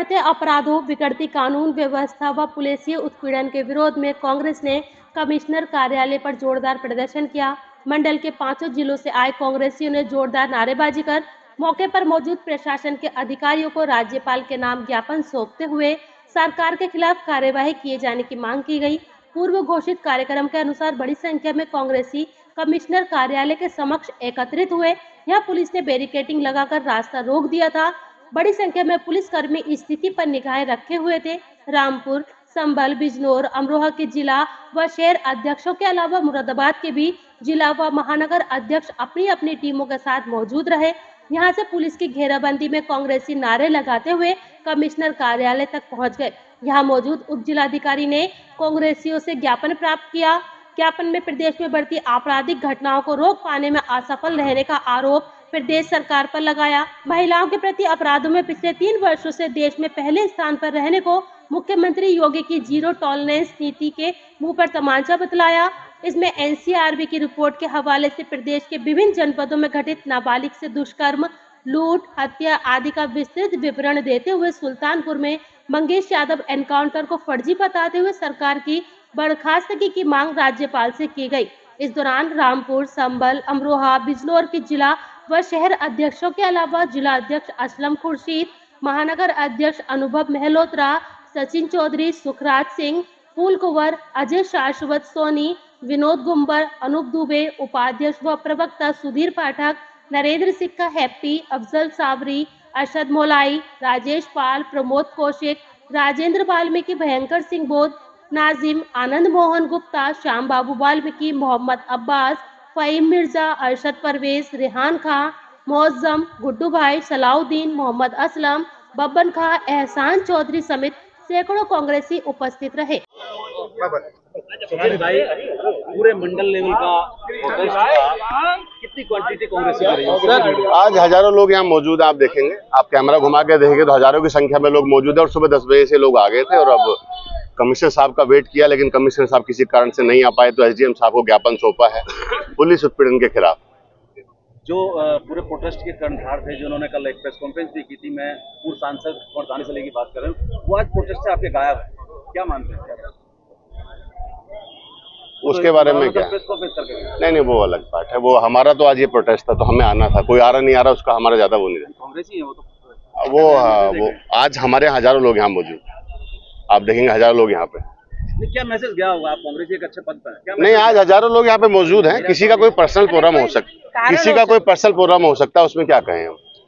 बढ़ते अपराधों, बिगड़ती कानून व्यवस्था व पुलिसीय उत्पीड़न के विरोध में कांग्रेस ने कमिश्नर कार्यालय पर जोरदार प्रदर्शन किया। मंडल के पाँचों जिलों से आए कांग्रेसियों ने जोरदार नारेबाजी कर मौके पर मौजूद प्रशासन के अधिकारियों को राज्यपाल के नाम ज्ञापन सौंपते हुए सरकार के खिलाफ कार्यवाही किए जाने की मांग की गई। पूर्व घोषित कार्यक्रम के अनुसार बड़ी संख्या में कांग्रेसी कमिश्नर कार्यालय के समक्ष एकत्रित हुए। यहाँ पुलिस ने बैरिकेटिंग लगाकर रास्ता रोक दिया था। बड़ी संख्या में पुलिसकर्मी स्थिति पर निगाहें रखे हुए थे। रामपुर, संभल, बिजनौर, अमरोहा के जिला व शहर अध्यक्षों के अलावा मुरादाबाद के भी जिला व महानगर अध्यक्ष अपनी अपनी टीमों के साथ मौजूद रहे। यहाँ से पुलिस की घेराबंदी में कांग्रेसी नारे लगाते हुए कमिश्नर कार्यालय तक पहुँच गए। यहाँ मौजूद उप जिलाधिकारी ने कांग्रेसियों से ज्ञापन प्राप्त किया। ज्ञापन में प्रदेश में बढ़ती आपराधिक घटनाओं को रोक पाने में असफल रहने का आरोप प्रदेश सरकार पर लगाया। महिलाओं के प्रति अपराधों में पिछले तीन वर्षों से देश में पहले स्थान पर रहने को मुख्यमंत्री योगी की ज़ीरो टॉलरेंस नीति के मुँह पर तमाचा बतलाया। इसमें एनसीआरबी की रिपोर्ट के हवाले से प्रदेश के विभिन्न जनपदों में घटित नाबालिग से दुष्कर्म, लूट, हत्या आदि का विस्तृत विवरण देते हुए सुल्तानपुर में मंगेश यादव एनकाउंटर को फर्जी बताते हुए सरकार की बर्खास्तगी की मांग राज्यपाल से की गई। इस दौरान रामपुर संबल अमरोहा, बिजनौर के जिला व शहर अध्यक्षों के अलावा जिला अध्यक्ष असलम खुर्शीद, महानगर अध्यक्ष अनुभव महलोत्रा, सचिन चौधरी सुखराज सिंह फूल कुंवर अजय शाश्वत सोनी, विनोद गुम्बर अनूप दुबे, उपाध्यक्ष व प्रवक्ता सुधीर पाठक, नरेंद्र सिक्का हैप्पी, अफजल साबरी, अरशद मोलाई, राजेश पाल, प्रमोद कौशिक, राजेंद्र वाल्मीकि, भयंकर सिंह बोध, नाजिम, आनंद मोहन गुप्ता, श्याम बाबू वाल्मीकि, मोहम्मद अब्बास फ़हीम मिर्ज़ा अरशद परवेज रेहान खां मोज़म गुड्डू भाई सलाउद्दीन मोहम्मद असलम बब्बन खां एहसान चौधरी समेत सैकड़ों कांग्रेसी उपस्थित रहे। भाई पूरे मंडल लेवल का कितनी क्वांटिटी कांग्रेस है? आज हज़ारों लोग यहाँ मौजूद हैं आप देखेंगे। आप कैमरा घुमा के देखेंगे तो हज़ारों की संख्या में लोग मौजूद है और सुबह दस बजे से लोग आ गए थे और अब कमिश्नर साहब का वेट किया लेकिन कमिश्नर साहब किसी कारण से नहीं आ पाए तो एसडीएम साहब को ज्ञापन सौंपा है पुलिस उत्पीड़न के खिलाफ। जो पूरे प्रोटेस्ट के कर्णधार थे जिन्होंने कल एक प्रेस कॉन्फ्रेंस भी की थी मैं पूर्व सांसद और दानिश अली की बात कर रहा हूँ वो आज प्रोटेस्ट से आपके गायब हैं। क्या मानते हैं उसके बारे में क्या? गए। नहीं नहीं वो अलग बात है वो हमारा तो आज ये प्रोटेस्ट था तो हमें आना था कोई आ रहा नहीं आ रहा उसका हमारा ज़्यादा वो नहीं रहता कांग्रेस ही है वो तो। वो हाँ, वो आज हमारे हज़ारों लोग यहाँ मौजूद आप देखेंगे हज़ारों लोग यहाँ पे। क्या मैसेज गया होगा? आप कांग्रेस एक अच्छे पद पर हैं। क्या नहीं आज हज़ारों लोग यहाँ पे मौजूद हैं। किसी का कोई पर्सनल प्रोग्राम हो सकता किसी का कोई पर्सनल प्रोग्राम हो सकता है उसमें क्या कहें हम